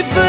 But.